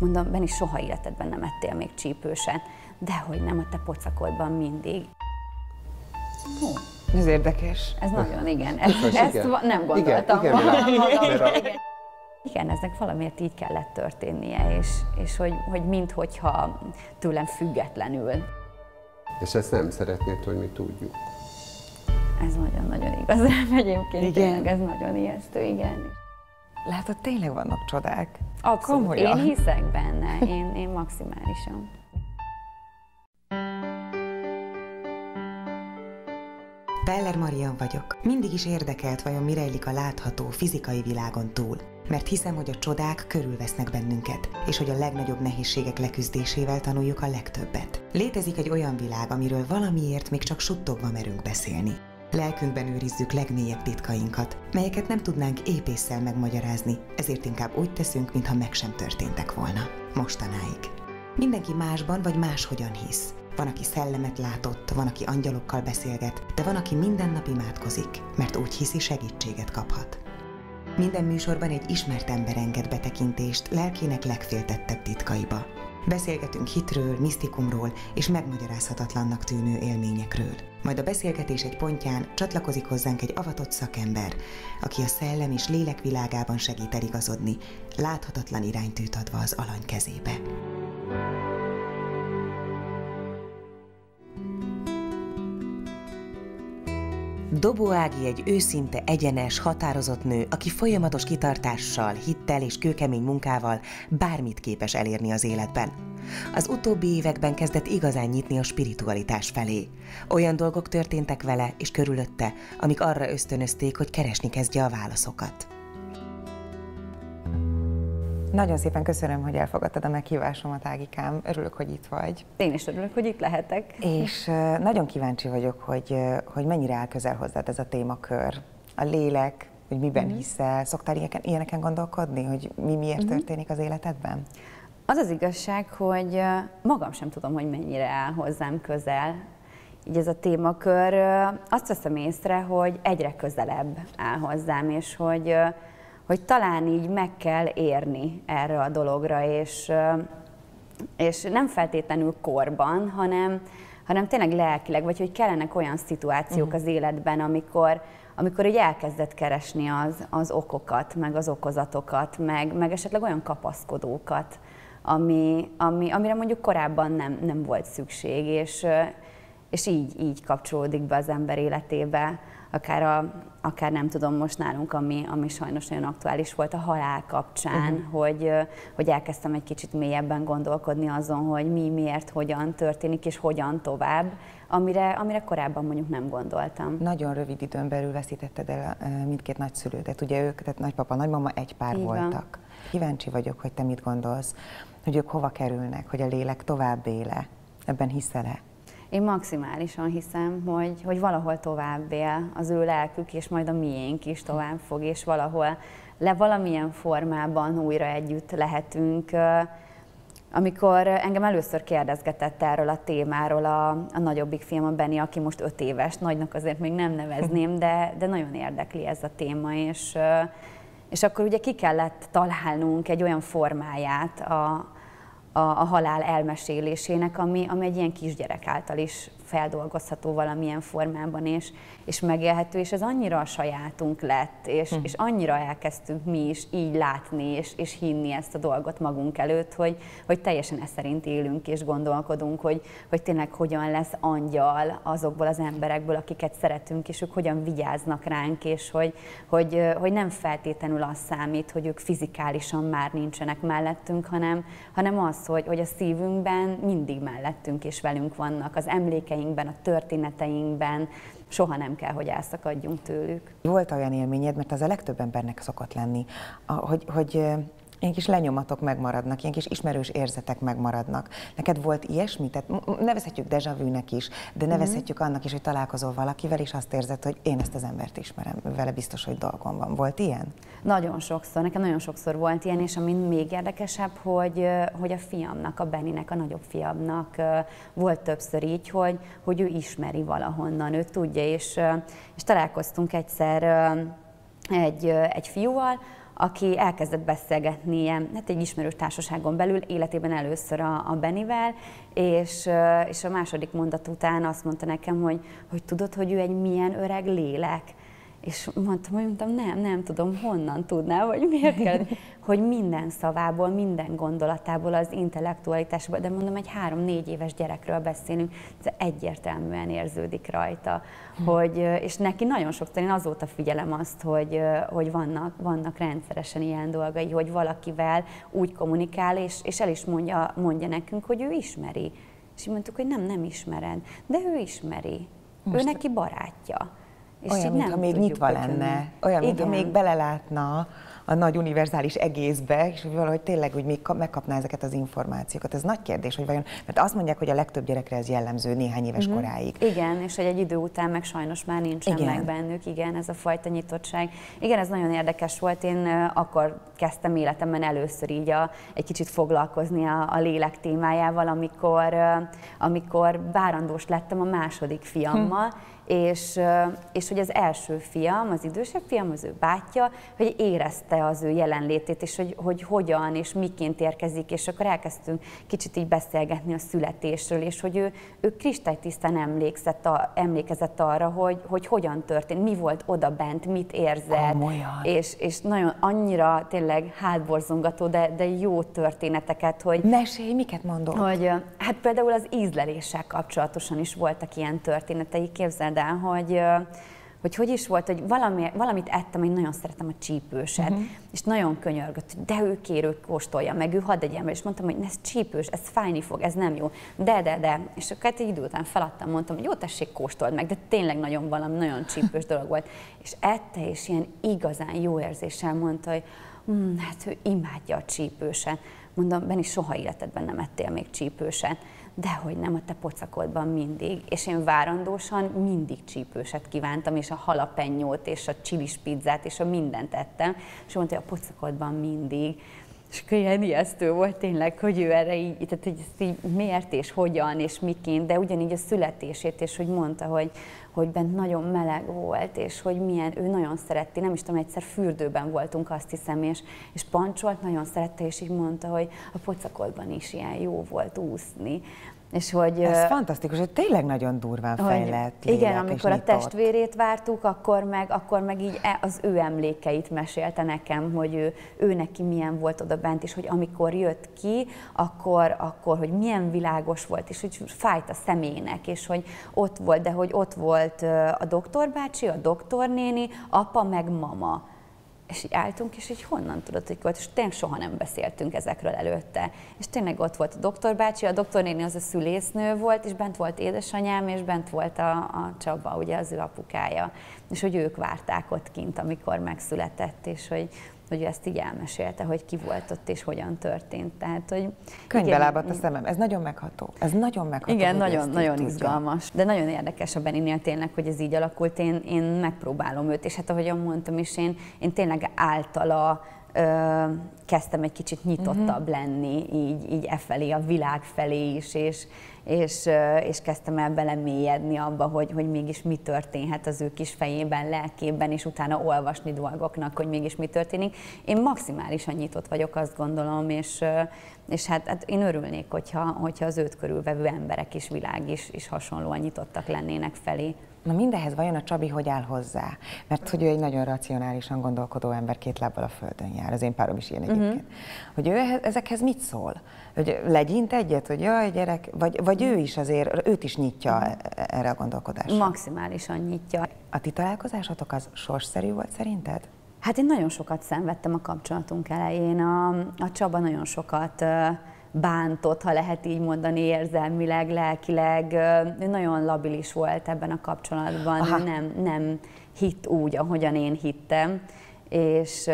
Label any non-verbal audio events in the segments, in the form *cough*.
mondom, Beni, soha életedben nem ettél még csípősen. Dehogy nem, a te pocakodban mindig. Hú, ez érdekes. Ez nagyon, *laughs* igen. Ezt, ezt igen. nem gondoltam Igen, *laughs* igen, volna a- magamról, igen. Igen, eznek valamiért így kellett történnie, és, és hogy, hogy minthogyha tőlem függetlenül. És ezt nem szeretnéd, hogy mi tudjuk. Ez nagyon-nagyon igaz *laughs* rám egyébként. Igen. Tényleg ez nagyon ijesztő, igen. Látod, tényleg vannak csodák. Abszolút. Komolyan. Én hiszek benne, én, én maximálisan. Peller Marian vagyok. Mindig is érdekelt, vajon mi rejlik a látható, fizikai világon túl. Mert hiszem, hogy a csodák körülvesznek bennünket, és hogy a legnagyobb nehézségek leküzdésével tanuljuk a legtöbbet. Létezik egy olyan világ, amiről valamiért még csak suttogva merünk beszélni. Lelkünkben őrizzük legmélyebb titkainkat, melyeket nem tudnánk épésszel megmagyarázni, ezért inkább úgy teszünk, mintha meg sem történtek volna. Mostanáig. Mindenki másban vagy máshogyan hisz. Van, aki szellemet látott, van, aki angyalokkal beszélget, de van, aki minden nap imádkozik, mert úgy hiszi segítséget kaphat. Minden műsorban egy ismert ember enged betekintést lelkének legféltettebb titkaiba. Beszélgetünk hitről, misztikumról és megmagyarázhatatlannak tűnő élményekről. Majd a beszélgetés egy pontján csatlakozik hozzánk egy avatott szakember, aki a szellem és lélek világában segít eligazodni, láthatatlan iránytűt adva az alany kezébe. Dobó Ági egy őszinte, egyenes, határozott nő, aki folyamatos kitartással, hittel és kőkemény munkával bármit képes elérni az életben. Az utóbbi években kezdett igazán nyitni a spiritualitás felé. Olyan dolgok történtek vele és körülötte, amik arra ösztönözték, hogy keresni kezdje a válaszokat. Nagyon szépen köszönöm, hogy elfogadtad a meghívásomat, Ágikám. Örülök, hogy itt vagy. Én is örülök, hogy itt lehetek. És nagyon kíváncsi vagyok, hogy, hogy mennyire áll közel hozzád ez a témakör. A lélek, hogy miben hiszel. Szoktál ilyeneken, ilyeneken gondolkodni, hogy mi miért történik az életedben? Az az igazság, hogy magam sem tudom, hogy mennyire áll hozzám közel. Így ez a témakör, azt veszem észre, hogy egyre közelebb áll hozzám, és hogy, hogy talán így meg kell érni erre a dologra, és, és nem feltétlenül korban, hanem, hanem tényleg lelkileg, vagy hogy kellenek olyan szituációk az életben, amikor, amikor így elkezdett keresni az, az okokat, meg az okozatokat, meg, meg esetleg olyan kapaszkodókat, ami, ami, amire mondjuk korábban nem, nem volt szükség, és, és így, így kapcsolódik be az ember életébe, akár, a, akár nem tudom most nálunk, ami, ami sajnos nagyon aktuális volt a halál kapcsán, uh-huh. hogy, hogy elkezdtem egy kicsit mélyebben gondolkodni azon, hogy mi, miért, hogyan történik, és hogyan tovább, amire, amire korábban mondjuk nem gondoltam. Nagyon rövid időn belül veszítetted el mindkét nagyszülődet. Ugye ők, tehát nagypapa, nagymama egy pár Így van. voltak. Kíváncsi vagyok, hogy te mit gondolsz, hogy ők hova kerülnek, hogy a lélek tovább éle. Ebben hiszel-e? Én maximálisan hiszem, hogy, hogy valahol tovább él az ő lelkük, és majd a miénk is tovább fog, és valahol le valamilyen formában újra együtt lehetünk. Amikor engem először kérdezgetett erről a témáról a, a nagyobbik fiam, a Benni, aki most öt éves, nagynak azért még nem nevezném, de, de nagyon érdekli ez a téma, és, és akkor ugye ki kellett találnunk egy olyan formáját a, a, a halál elmesélésének, ami, ami egy ilyen kisgyerek által is feldolgozható valamilyen formában, és, és megélhető, és ez annyira a sajátunk lett, és, Hm. és annyira elkezdtünk mi is így látni, és, és hinni ezt a dolgot magunk előtt, hogy, hogy teljesen ez szerint élünk, és gondolkodunk, hogy, hogy tényleg hogyan lesz angyal azokból az emberekből, akiket szeretünk, és ők hogyan vigyáznak ránk, és hogy, hogy, hogy nem feltétlenül az számít, hogy ők fizikálisan már nincsenek mellettünk, hanem, hanem az, hogy, hogy a szívünkben mindig mellettünk és velünk vannak, az emlékeinkben, a történeteinkben, soha nem kell, hogy elszakadjunk tőlük. Volt olyan élményed, mert az a legtöbb embernek szokott lenni, hogy, hogy ilyen kis lenyomatok megmaradnak, ilyen kis ismerős érzetek megmaradnak. Neked volt ilyesmi? Tehát nevezhetjük déjà vu-nek is, de nevezhetjük annak is, hogy találkozol valakivel, és azt érzed, hogy én ezt az embert ismerem, vele biztos, hogy dolgom van. Volt ilyen? Nagyon sokszor, nekem nagyon sokszor volt ilyen, és ami még érdekesebb, hogy, hogy a fiamnak, a Beninek, a nagyobb fiamnak volt többször így, hogy, hogy ő ismeri valahonnan, ő tudja, és, és találkoztunk egyszer egy, egy fiúval, aki elkezdett beszélgetni ilyen, hát egy ismerős társaságon belül, életében először a, a Benivel, és, és a második mondat után azt mondta nekem, hogy, hogy tudod, hogy ő egy milyen öreg lélek. És mondtam, hogy mondtam, nem, nem tudom, honnan tudná, hogy miért kell, *laughs* hogy minden szavából, minden gondolatából, az intellektualitásból, de mondom, egy három-négy éves gyerekről beszélünk, ez egyértelműen érződik rajta, hogy, és neki nagyon sokszor, én azóta figyelem azt, hogy, hogy vannak, vannak rendszeresen ilyen dolgai, hogy valakivel úgy kommunikál, és, és el is mondja, mondja nekünk, hogy ő ismeri. És mondtuk, hogy nem, nem ismered, de ő ismeri. Most ő neki barátja. És olyan, mintha még nyitva lenne, olyan, mintha még belelátna a nagy univerzális egészbe, és hogy valahogy tényleg úgy még megkapná ezeket az információkat. Ez nagy kérdés, hogy vajon, mert azt mondják, hogy a legtöbb gyerekre ez jellemző néhány éves uh-huh. koráig. Igen, és hogy egy idő után meg sajnos már nincsen igen. meg bennük, igen, ez a fajta nyitottság. Igen, ez nagyon érdekes volt, én akkor kezdtem életemben először így a, egy kicsit foglalkozni a, a lélek témájával, amikor, amikor várandós lettem a második fiammal, hm és, és hogy az első fiam, az idősebb fiam, az ő bátyja, hogy érezte az ő jelenlétét, és hogy, hogy hogyan és miként érkezik, és akkor elkezdtünk kicsit így beszélgetni a születésről, és hogy ő, ő kristálytisztán emlékezett, a, emlékezett arra, hogy, hogy hogyan történt, mi volt oda bent, mit érzett, és, és nagyon annyira tényleg hátborzongató, de, de jó történeteket, hogy... Mesélj, miket mondok? Hogy, hát például az ízleléssel kapcsolatosan is voltak ilyen történetei, képzeld el, hogy hogy hogy is volt, hogy valami, valamit ettem, én nagyon szeretem a csípőset, uh-huh. és nagyon könyörgött, hogy de ő kér, ő kóstolja meg, ő hadd egyem, és mondtam, hogy ez csípős, ez fájni fog, ez nem jó, de, de, de, és akkor egy idő után feladtam, mondtam, hogy jó, tessék, kóstold meg, de tényleg nagyon valami, nagyon csípős *laughs* dolog volt, és ette, és ilyen igazán jó érzéssel mondta, hogy hm, hát ő imádja a csípőset. Mondom, Beni, soha életedben nem ettél még csípőset dehogy nem, a te pocakodban mindig. És én várandósan mindig csípőset kívántam, és a halapenyót, és a csilis pizzát, és a mindent ettem. És mondta, hogy a pocakodban mindig. És ilyen ijesztő volt tényleg, hogy ő erre így, tehát hogy így miért és hogyan és miként, de ugyanígy a születését, és hogy mondta, hogy, hogy bent nagyon meleg volt, és hogy milyen, ő nagyon szerette, nem is tudom, egyszer fürdőben voltunk, azt hiszem, és, és pancsolt, nagyon szerette, és így mondta, hogy a pocakodban is ilyen jó volt úszni. És hogy, Ez fantasztikus, hogy tényleg nagyon durván fejlett hogy, Igen, amikor a testvérét vártuk, akkor meg, akkor meg így e, az ő emlékeit mesélte nekem, hogy ő, ő neki milyen volt oda bent, és hogy amikor jött ki, akkor, akkor hogy milyen világos volt, és hogy fájt a szemének, és hogy ott volt, de hogy ott volt a doktorbácsi, a doktornéni, apa meg mama és így álltunk, és így honnan tudod, hogy volt, és tényleg soha nem beszéltünk ezekről előtte. És tényleg ott volt a doktorbácsi, a doktornéni az a szülésznő volt, és bent volt édesanyám, és bent volt a, a Csaba, ugye az ő apukája. És hogy ők várták ott kint, amikor megszületett, és hogy hogy ezt így elmesélte, hogy ki volt ott és hogyan történt. Tehát, hogy Könyvbe lábadt a szemem, ez nagyon megható. Ez nagyon megható. Igen, nagyon, nagyon izgalmas. De nagyon érdekes a Beninél tényleg, hogy ez így alakult. Én, én megpróbálom őt, és hát ahogyan mondtam is, én, én tényleg általa kezdtem egy kicsit nyitottabb uh-huh. lenni, így, így e felé, a világ felé is, és, és, és kezdtem el belemélyedni abba, hogy, hogy mégis mi történhet az ő kis fejében, lelkében, és utána olvasni dolgoknak, hogy mégis mi történik. Én maximálisan nyitott vagyok, azt gondolom, és, és hát, hát én örülnék, hogyha, hogyha az őt körülvevő emberek is, világ is, is hasonlóan nyitottak lennének felé. Na mindehez vajon a Csabi hogy áll hozzá? Mert hogy ő egy nagyon racionálisan gondolkodó ember, két lábbal a földön jár, az én párom is ilyen mhm. egyébként. Uh-huh. Hogy ő ezekhez mit szól? Hogy legyint egyet, hogy jaj, gyerek, vagy, vagy ő is azért, őt is nyitja uh-huh. erre a gondolkodásra? Maximálisan nyitja. A ti találkozásotok az sorsszerű volt szerinted? Hát én nagyon sokat szenvedtem a kapcsolatunk elején. A, a Csaba nagyon sokat bántott, ha lehet így mondani, érzelmileg, lelkileg. Ő nagyon labilis volt ebben a kapcsolatban, Aha. nem, nem hitt úgy, ahogyan én hittem, és,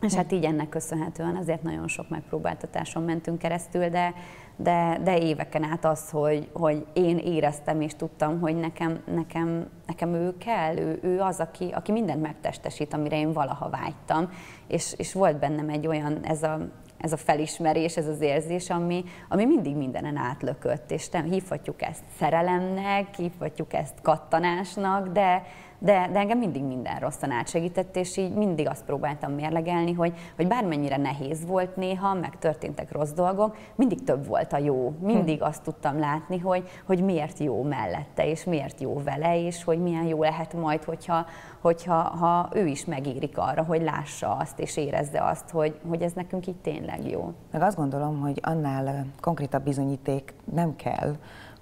és hát így ennek köszönhetően azért nagyon sok megpróbáltatáson mentünk keresztül, de, de, de éveken át az, hogy, hogy én éreztem és tudtam, hogy nekem, nekem, nekem ő kell, ő, ő az, aki, aki mindent megtestesít, amire én valaha vágytam, és, és volt bennem egy olyan, ez a, ez a felismerés, ez az érzés, ami, ami mindig mindenen átlökött, és nem hívhatjuk ezt szerelemnek, hívhatjuk ezt kattanásnak, de, de, de engem mindig minden rosszan átsegített, és így mindig azt próbáltam mérlegelni, hogy, hogy bármennyire nehéz volt néha, meg történtek rossz dolgok, mindig több volt a jó. Mindig azt tudtam látni, hogy, hogy miért jó mellette, és miért jó vele, és hogy milyen jó lehet majd, hogyha, hogyha ha ő is megérik arra, hogy lássa azt, és érezze azt, hogy, hogy ez nekünk így tényleg jó. Meg azt gondolom, hogy annál konkrétabb bizonyíték nem kell,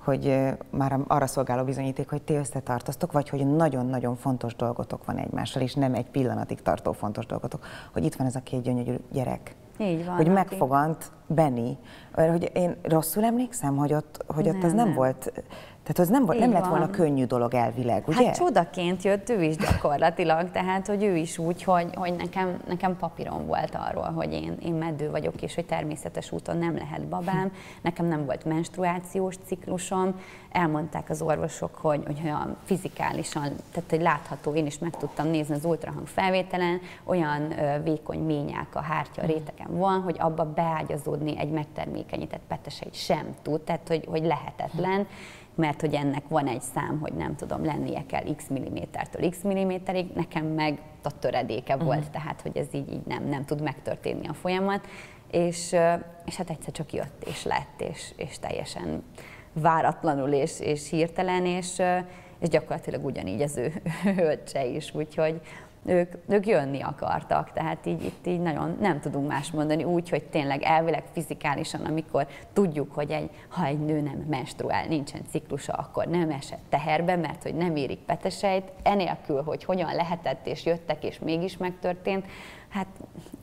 hogy már arra szolgáló bizonyíték, hogy ti összetartoztok, vagy hogy nagyon-nagyon fontos dolgotok van egymással, és nem egy pillanatig tartó fontos dolgotok, hogy itt van ez a két gyönyörű gyerek. Így van. Hogy megfogant Benny. Hogy én rosszul emlékszem, hogy ott, hogy nem, ott ez nem, nem volt tehát az nem, nem lett volna könnyű dolog elvileg, ugye? Hát csodaként jött ő is gyakorlatilag, tehát hogy ő is úgy, hogy, hogy nekem, nekem papíron volt arról, hogy én, én meddő vagyok, és hogy természetes úton nem lehet babám. Nekem nem volt menstruációs ciklusom. Elmondták az orvosok, hogy, hogy olyan fizikálisan, tehát hogy látható, én is meg tudtam nézni az ultrahang felvételen, olyan vékony ményák a hártya rétegen van, hogy abba beágyazódni egy megtermékenyített peteseit sem tud, tehát hogy, hogy lehetetlen mert hogy ennek van egy szám, hogy nem tudom, lennie kell x millimétertől x milliméterig, nekem meg a töredéke uh-huh. volt, tehát hogy ez így, így nem, nem tud megtörténni a folyamat, és, és hát egyszer csak jött és lett, és, és teljesen váratlanul és, és hirtelen, és, és gyakorlatilag ugyanígy az ő *laughs* öccse is, úgyhogy ők, ők jönni akartak, tehát így itt így nagyon nem tudunk más mondani, úgy, hogy tényleg elvileg fizikálisan, amikor tudjuk, hogy egy, ha egy nő nem menstruál, nincsen ciklusa, akkor nem esett teherbe, mert hogy nem érik petesejt, enélkül, hogy hogyan lehetett, és jöttek, és mégis megtörtént, hát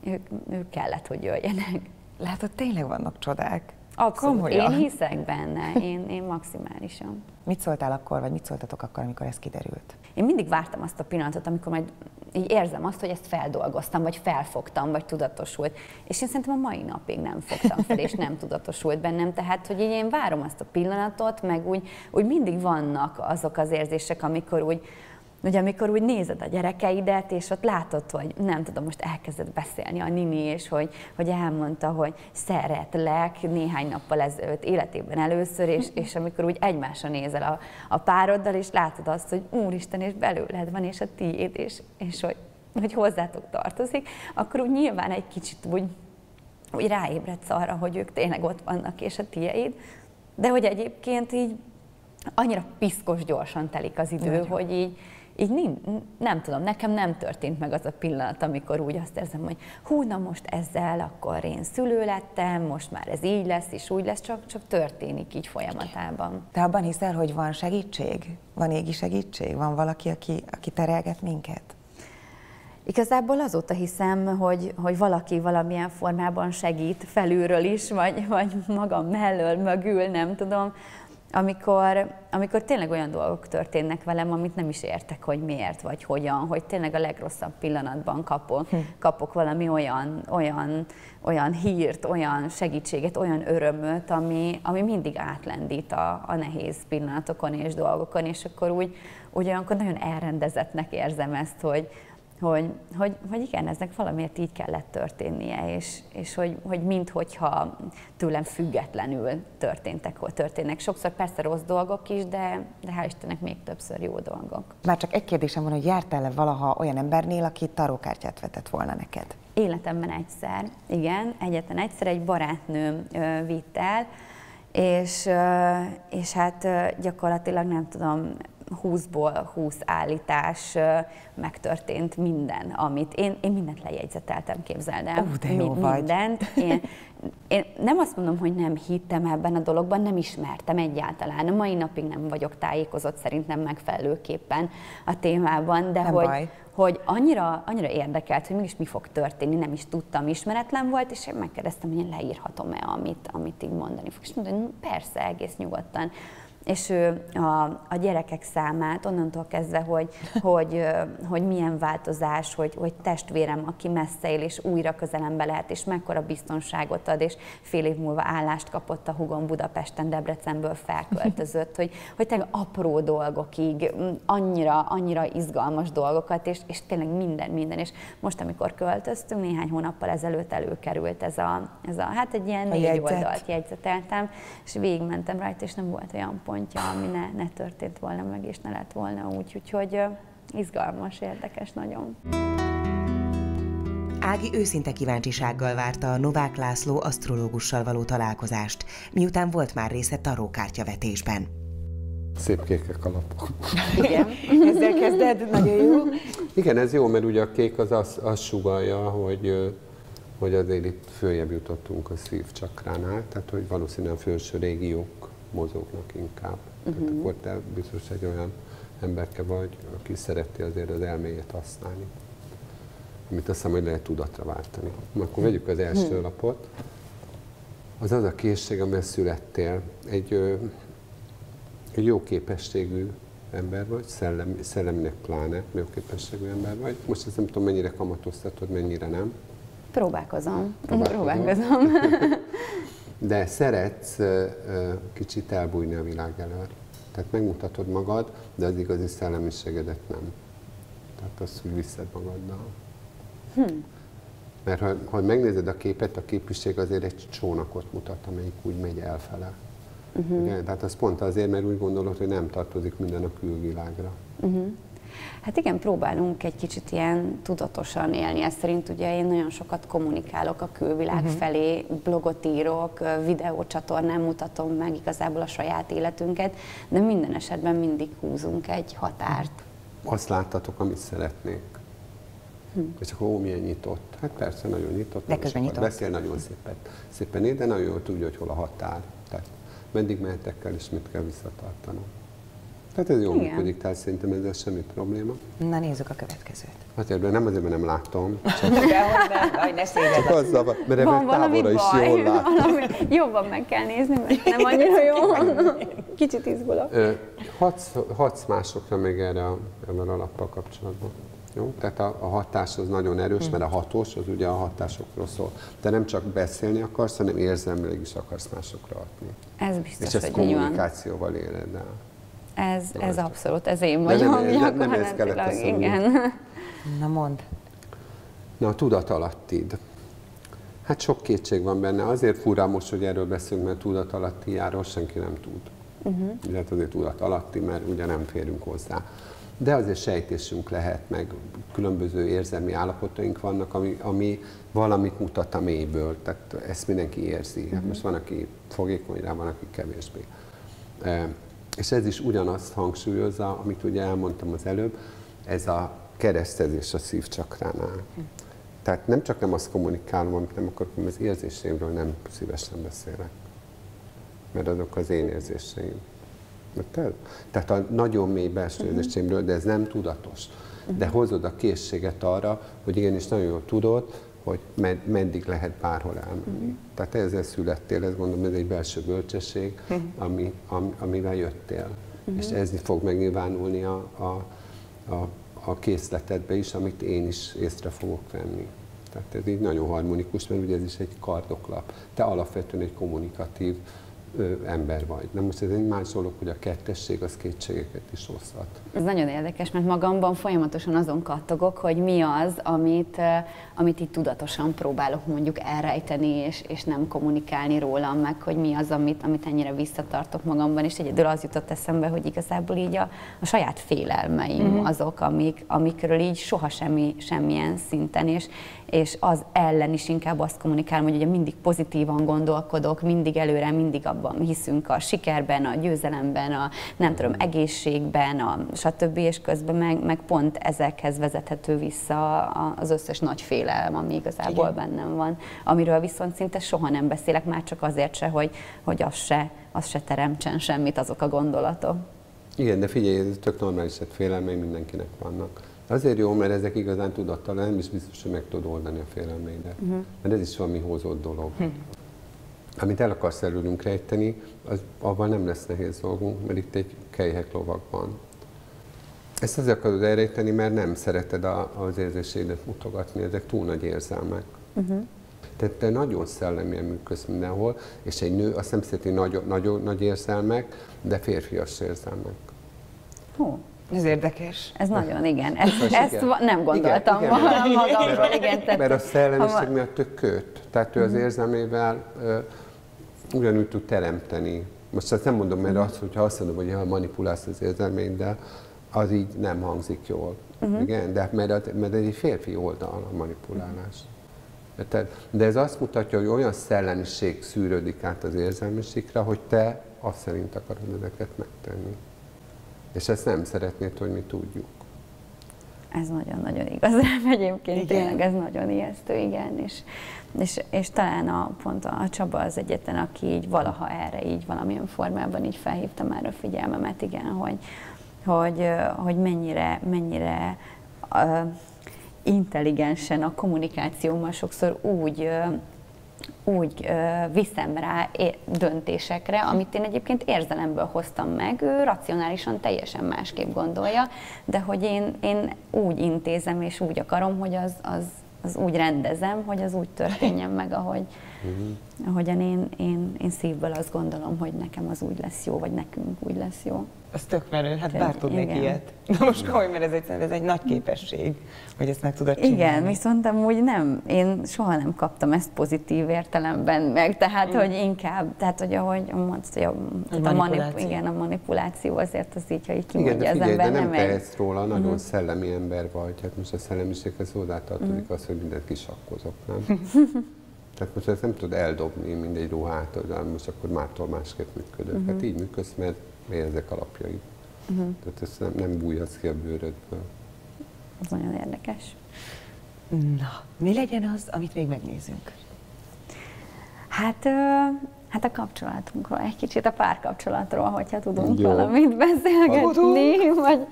ők, ők kellett, hogy jöjjenek. Látod, tényleg vannak csodák. Abszolút. Komolyan. Én hiszek benne, én, én maximálisan. Mit szóltál akkor, vagy mit szóltatok akkor, amikor ez kiderült? Én mindig vártam azt a pillanatot, amikor majd így érzem azt, hogy ezt feldolgoztam, vagy felfogtam, vagy tudatosult. És én szerintem a mai napig nem fogtam fel, és nem tudatosult bennem. Tehát, hogy így én várom azt a pillanatot, meg úgy, úgy mindig vannak azok az érzések, amikor úgy, Ugye amikor úgy nézed a gyerekeidet, és ott látod, hogy nem tudom, most elkezdett beszélni a nini, és hogy, hogy elmondta, hogy szeretlek néhány nappal ezelőtt életében először, és, és amikor úgy egymásra nézel a, a pároddal, és látod azt, hogy úristen, és belőled van, és a tiéd, és, és hogy, hogy hozzátok tartozik, akkor úgy nyilván egy kicsit úgy, úgy ráébredsz arra, hogy ők tényleg ott vannak, és a tiéd, de hogy egyébként így annyira piszkos gyorsan telik az idő, Nagyon. hogy így, így nem, nem tudom, nekem nem történt meg az a pillanat, amikor úgy azt érzem, hogy hú, na most ezzel akkor én szülő lettem, most már ez így lesz és úgy lesz, csak, csak történik így folyamatában. Te abban hiszel, hogy van segítség? Van égi segítség? Van valaki, aki, aki terelget minket? Igazából azóta hiszem, hogy, hogy valaki valamilyen formában segít felülről is, vagy, vagy magam mellől, mögül, nem tudom amikor, amikor tényleg olyan dolgok történnek velem, amit nem is értek, hogy miért, vagy hogyan, hogy tényleg a legrosszabb pillanatban kapok, hm. kapok valami olyan, olyan, olyan hírt, olyan segítséget, olyan örömöt, ami, ami mindig átlendít a, a nehéz pillanatokon és dolgokon, és akkor úgy, úgy olyankor nagyon elrendezettnek érzem ezt, hogy, hogy, hogy, hogy igen, eznek valamiért így kellett történnie, és, és hogy, hogy minthogyha tőlem függetlenül történtek, hogy történnek. Sokszor persze rossz dolgok is, de, de hál' Istennek még többször jó dolgok. Már csak egy kérdésem van, hogy jártál-e valaha olyan embernél, aki tarókártyát vetett volna neked? Életemben egyszer, igen, egyetlen egyszer egy barátnőm ö, vitt el, és, és hát gyakorlatilag nem tudom, 20-ból 20 állítás megtörtént minden, amit én, én mindent lejegyzeteltem, képzeld el. Ó, de jó Mi, vagy. Mindent. Én, én nem azt mondom, hogy nem hittem ebben a dologban, nem ismertem egyáltalán. A mai napig nem vagyok tájékozott szerintem megfelelőképpen a témában, de hogy, baj. hogy annyira, annyira érdekelt, hogy mégis mi fog történni, nem is tudtam, ismeretlen volt, és én megkérdeztem, hogy én leírhatom-e, amit, amit így mondani fog. És mondta, hogy persze, egész nyugodtan és ő a, a gyerekek számát onnantól kezdve, hogy, hogy, hogy milyen változás, hogy, hogy testvérem, aki messze él, és újra közelembe lehet, és mekkora biztonságot ad, és fél év múlva állást kapott a hugom Budapesten, Debrecenből felköltözött, hogy, hogy tényleg apró dolgokig, annyira, annyira izgalmas dolgokat, és, és tényleg minden, minden. És most, amikor költöztünk, néhány hónappal ezelőtt előkerült ez a, ez a hát egy ilyen a négy jegyzet. oldalt jegyzeteltem, és végigmentem rajta, és nem volt olyan pont pontja, ami ne, ne történt volna meg, és ne lett volna úgy. Úgyhogy izgalmas, érdekes nagyon. Ági őszinte kíváncsisággal várta a Novák László asztrológussal való találkozást, miután volt már része tarókártyavetésben. Szép kékek a lapok. Igen, *laughs* ezzel kezded, nagyon jó. Igen, ez jó, mert ugye a kék az azt, azt sugalja, hogy, hogy azért itt följebb jutottunk a szívcsakránál, tehát hogy valószínűleg a felső régiók mozognak inkább. Uh-huh. Tehát akkor te biztos egy olyan emberke vagy, aki szereti azért az elméjét használni amit azt hiszem, hogy lehet tudatra váltani. Akkor vegyük az első hmm. lapot. Az az a készség, amivel születtél. Egy, egy jó képességű ember vagy, szellem, szelleminek pláne jó képességű ember vagy. Most ezt nem tudom, mennyire kamatoztatod, mennyire nem. Próbálkozom. Próbálkozom. *laughs* De szeretsz kicsit elbújni a világ előtt. Tehát megmutatod magad, de az igazi szellemiségedet nem. Tehát azt úgy viszed magaddal. Hm. Mert ha, ha megnézed a képet, a képiség azért egy csónakot mutat, amelyik úgy megy elfele. Uh-huh. Ugye? Tehát az pont azért, mert úgy gondolod, hogy nem tartozik minden a külvilágra. Uh-huh. Hát igen, próbálunk egy kicsit ilyen tudatosan élni. Ezt szerint ugye én nagyon sokat kommunikálok a külvilág uh-huh. felé, blogot írok, videócsatornán mutatom meg igazából a saját életünket, de minden esetben mindig húzunk egy határt. Azt láttatok, amit szeretnék. Hm. És akkor ó, milyen nyitott. Hát persze, nagyon nyitott. De közben nyitott. Beszél nagyon szépen, szépen de nagyon jól tudja, hogy hol a határ. Tehát meddig mehetek el, és mit kell visszatartanom. Tehát ez jól Igen. működik, tehát szerintem ezzel semmi probléma. Na nézzük a következőt. Hát ebben nem azért, mert nem láttam. Csak, Dehogy ne Csak azzal, mert ebben távolra is jól *laughs* látom. Valami, jobban meg kell nézni, mert nem *laughs* annyira jó. Kicsit izgulok. Hadsz, hadsz másokra még erre a, ebben a lappal kapcsolatban. Jó? Tehát a, a hatás az nagyon erős, hmm. mert a hatós az ugye a hatásokról szól. Te nem csak beszélni akarsz, hanem érzelmileg is akarsz másokra adni. Ez biztos, És ezt kommunikációval éled el. Ez, ez abszolút, ez én vagyok. Nem, nem, nem ez kellett Igen. Na mond. Na a tudat alattid. Hát sok kétség van benne. Azért fura most, hogy erről beszélünk, mert tudat alatti járól senki nem tud. Uh-huh. Tehát azért tudat alatti, mert ugye nem férünk hozzá de azért sejtésünk lehet, meg különböző érzelmi állapotaink vannak, ami, ami valamit mutat a mélyből, tehát ezt mindenki érzi. Hát mhm. most van, aki fogékony rá, van, aki kevésbé. E, és ez is ugyanazt hangsúlyozza, amit ugye elmondtam az előbb, ez a keresztezés a szívcsakránál. Mhm. Tehát nem csak nem azt kommunikálom, amit nem akarok, hanem az érzéseimről nem szívesen beszélek. Mert azok az én érzéseim. Tehát a nagyon mély belső uh-huh. érzéseimről, de ez nem tudatos. De hozod a készséget arra, hogy igenis nagyon jól tudod, hogy med- meddig lehet bárhol elmenni. Uh-huh. Tehát ezzel születtél, ez mondom, ez egy belső bölcsesség, uh-huh. ami, am, amivel jöttél. Uh-huh. És ez fog megnyilvánulni a, a, a, a készletedbe is, amit én is észre fogok venni. Tehát ez így nagyon harmonikus, mert ugye ez is egy kardoklap. Te alapvetően egy kommunikatív ember vagy. De most ez egy más dolog, hogy a kettesség az kétségeket is hozhat. Ez nagyon érdekes, mert magamban folyamatosan azon kattogok, hogy mi az, amit, amit itt tudatosan próbálok mondjuk elrejteni, és, és nem kommunikálni rólam, meg hogy mi az, amit, amit ennyire visszatartok magamban, és egyedül az jutott eszembe, hogy igazából így a, a saját félelmeim mm-hmm. azok, amik, amikről így soha semmi, semmilyen szinten, és, és az ellen is inkább azt kommunikálom, hogy ugye mindig pozitívan gondolkodok, mindig előre, mindig abban hiszünk a sikerben, a győzelemben, a nem tudom, egészségben, a stb. és közben meg, meg pont ezekhez vezethető vissza az összes nagy félelem, ami igazából Igen. bennem van, amiről viszont szinte soha nem beszélek, már csak azért se, hogy, hogy az se, az se teremtsen semmit azok a gondolatok. Igen, de figyelj, ez tök normális, hogy félelmei mindenkinek vannak. Azért jó, mert ezek igazán tudattal nem is biztos, hogy meg tudod oldani a félelmeidet. Uh-huh. Mert ez is valami hozott dolog. Uh-huh. Amit el akarsz előlünk rejteni, az, abban nem lesz nehéz dolgunk, mert itt egy kejhek lovag van. Ezt azért akarod elrejteni, mert nem szereted a, az érzéseidet mutogatni, ezek túl nagy érzelmek. Uh-huh. Tehát te nagyon szellemien működsz mindenhol, és egy nő azt nem szereti nagy, nagy, nagy érzelmek, de férfias érzelmek. Hú. Ez érdekes. Ez nagyon, igen. Ezt, ezt igen. nem gondoltam igen, igen. magamról. Igen, tehát, Mert a szellemiség miatt tök köt. Tehát ő az mhm. érzelmével uh, ugyanúgy tud teremteni. Most ezt nem mondom, mert az, hogyha azt mondom, hogy ha manipulálsz az érzelmeiddel, az így nem hangzik jól. Uh-huh. Igen, de mert, mert ez egy férfi oldal a manipulálás. Tehát, de ez azt mutatja, hogy olyan szellemiség szűrődik át az érzelmiségre, hogy te azt szerint akarod ezeket megtenni. És ezt nem szeretnéd, hogy mi tudjuk. Ez nagyon-nagyon igaz *laughs* rám egyébként, igen. tényleg ez nagyon ijesztő, igen, és, és, és talán a, pont a Csaba az egyetlen, aki így valaha erre így valamilyen formában így felhívta már a figyelmemet, igen, hogy, hogy, hogy mennyire, mennyire uh, intelligensen a kommunikációmmal sokszor úgy úgy viszem rá döntésekre, amit én egyébként érzelemből hoztam meg, ő racionálisan teljesen másképp gondolja, de hogy én, én úgy intézem és úgy akarom, hogy az, az, az úgy rendezem, hogy az úgy történjen meg, ahogy, uh-huh. ahogyan én, én, én szívből azt gondolom, hogy nekem az úgy lesz jó, vagy nekünk úgy lesz jó. Ez tök menő, hát bár tudnék ilyet. Na most komoly, mert ez egy, ez egy nagy képesség, hogy ezt meg tudod csinálni. Igen, viszont amúgy nem, én soha nem kaptam ezt pozitív értelemben meg, tehát mm. hogy inkább, tehát hogy ahogy mondtad, a, a, manip, igen, a manipuláció azért az így, hogy kimondja igen, de figyelj, az ember, de nem, nem tehetsz róla, nagyon mm. szellemi ember vagy, hát most a szellemiséghez hozzátartozik mm. az, hogy mindent kisakkozok, nem? *laughs* Tehát most ezt nem tudod eldobni mindegy ruhát, hogy most akkor mától másképp működök. Uh-huh. Hát így működsz, mert ezek alapjai. Uh-huh. Tehát ezt nem, nem bújhatsz ki a bőrödből. Ez nagyon érdekes. Na, mi legyen az, amit még megnézünk? Hát, hát a kapcsolatunkról, egy kicsit a párkapcsolatról, hogyha tudunk Jó. valamit beszélgetni, vagy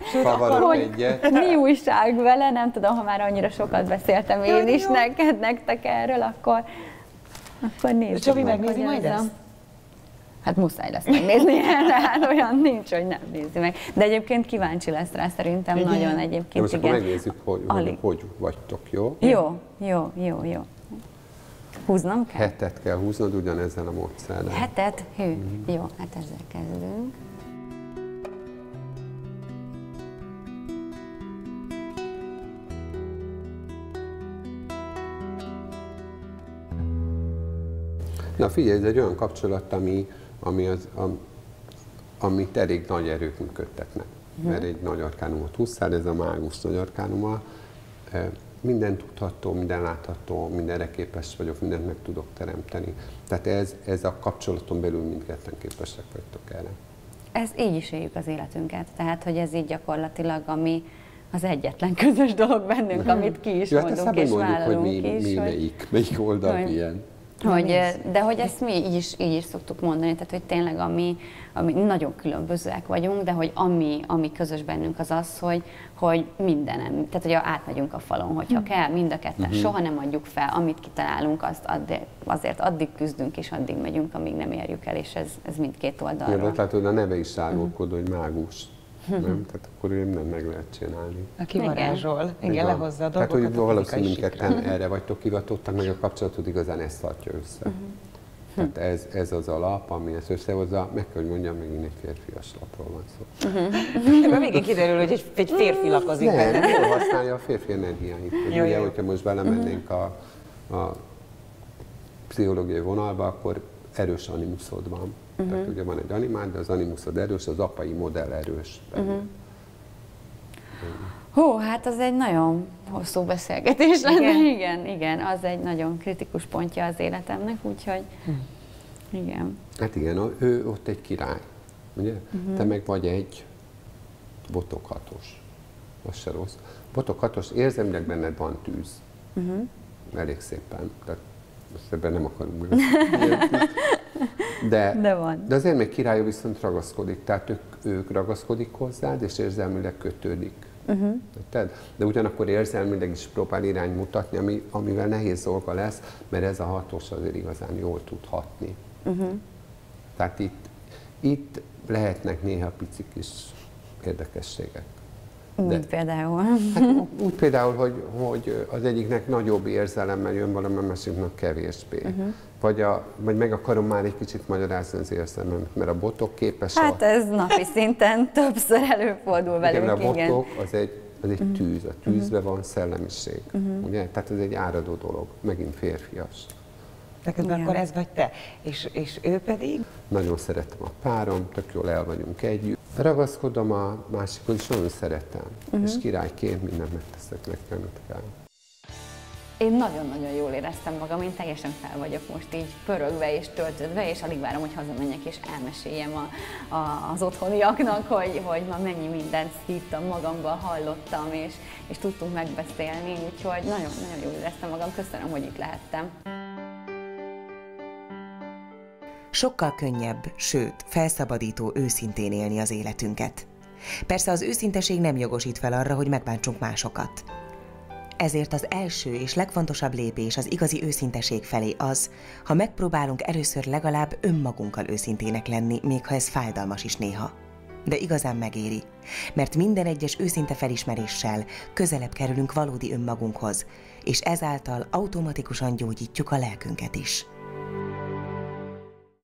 hogy *laughs* mi újság vele, nem tudom, ha már annyira sokat beszéltem én is neked, nektek erről, akkor, akkor nézzük Csabi megnézi majd ezt? Hát muszáj lesz megnézni, tehát *laughs* olyan nincs, hogy nem nézi meg. De egyébként kíváncsi lesz rá szerintem igen. nagyon egyébként. Jó, igen. megnézzük, hogy, hogy, hogy vagytok, jó? Jó, jó, jó, jó. Húznom kell? Hetet kell húznod ugyanezzel a módszerrel. Hetet? Hű, mm-hmm. jó, hát ezzel kezdünk. Na figyelj, ez egy olyan kapcsolat, ami, ami az, am, amit elég nagy erők működtetnek. Hmm. Mert egy nagy arkánumot húszszál, ez a mágus nagy arkánuma, minden tudható, minden látható, mindenre képes vagyok, mindent meg tudok teremteni. Tehát ez, ez a kapcsolaton belül mindketten képesek vagytok erre. Ez így is éljük az életünket, tehát hogy ez így gyakorlatilag ami az egyetlen közös dolog bennünk, hmm. amit ki is ja, hát mondunk és mondjuk, vállalunk hogy mi, is. Mi, melyik, melyik oldal hogy... Hogy, de hogy ezt mi így is, így is szoktuk mondani, tehát hogy tényleg ami, ami nagyon különbözőek vagyunk, de hogy ami, ami közös bennünk az az, hogy, hogy mindenem, tehát hogy átmegyünk a falon, hogyha hm. kell, mind a ketten, uh-huh. soha nem adjuk fel, amit kitalálunk, azt addig, azért addig küzdünk és addig megyünk, amíg nem érjük el, és ez, ez mindkét oldalról. Ja, tehát a neve is árulkod, uh-huh. hogy mágus. Nem? Tehát akkor nem meg lehet csinálni. A kivarázsol, igen, igen lehozza a dolgokat. Tehát, hogy valószínűleg mindketten erre vagytok hivatottak, meg a kapcsolatot igazán ezt tartja össze. Uh-huh. Tehát ez, ez az alap, ami ezt összehozza, meg kell, hogy mondjam, megint egy férfias lapról van szó. *laughs* Uh-huh. Ebben végig kiderül, hogy egy, egy férfi lakozik Nem, benne. jól használja a férfi energiáit. Jó, ugye, jó. hogyha most belemennénk a, a pszichológiai vonalba, akkor erős animuszod van. Uh-huh. Tehát ugye van egy animád, de az animuszod erős, az apai modell erős. Uh-huh. Hú, hát az egy nagyon hosszú beszélgetés lenne. Igen, igen, igen az egy nagyon kritikus pontja az életemnek, úgyhogy uh-huh. igen. Hát igen, ő ott egy király, ugye? Uh-huh. Te meg vagy egy botokhatos. Az se rossz. Botokhatos, érzelmileg benned van tűz. Uh-huh. Elég szépen. Tehát most ebben nem akarunk. De, *laughs* de, van. de azért még királya viszont ragaszkodik, tehát ők, ők ragaszkodik hozzád, és érzelmileg kötődik. Uh-huh. De ugyanakkor érzelmileg is próbál irány mutatni, ami, amivel nehéz dolga lesz, mert ez a hatós azért igazán jól tud hatni. Uh-huh. Tehát itt, itt lehetnek néha picik is érdekességek. Mint például? Hát, *laughs* úgy például, hogy, hogy az egyiknek nagyobb érzelemmel jön valami, a másiknak kevésbé. Uh-huh. Vagy, a, vagy meg akarom már egy kicsit magyarázni az érzelmem, mert a botok képes Hát a... ez napi szinten *laughs* többször előfordul velünk, igen. a botok az egy, az egy uh-huh. tűz, a tűzbe uh-huh. van szellemiség, uh-huh. ugye? Tehát ez egy áradó dolog, megint férfias. De közben akkor ez vagy te. És, és ő pedig? Nagyon szeretem a párom, tök jól el vagyunk együtt. Ragaszkodom a másikhoz, és nagyon szeretem. Uh-huh. És királyként mindent megteszek neki, amit kell. Én nagyon-nagyon jól éreztem magam, én teljesen fel vagyok most így pörögve és töltődve, és alig várom, hogy hazamenjek és elmeséljem a, a, az otthoniaknak, hogy, hogy ma mennyi mindent szívtam magamba, hallottam, és, és tudtunk megbeszélni, úgyhogy nagyon-nagyon jól éreztem magam, köszönöm, hogy itt lehettem. Sokkal könnyebb, sőt, felszabadító őszintén élni az életünket. Persze az őszinteség nem jogosít fel arra, hogy megbántsunk másokat. Ezért az első és legfontosabb lépés az igazi őszinteség felé az, ha megpróbálunk először legalább önmagunkkal őszintének lenni, még ha ez fájdalmas is néha. De igazán megéri, mert minden egyes őszinte felismeréssel közelebb kerülünk valódi önmagunkhoz, és ezáltal automatikusan gyógyítjuk a lelkünket is.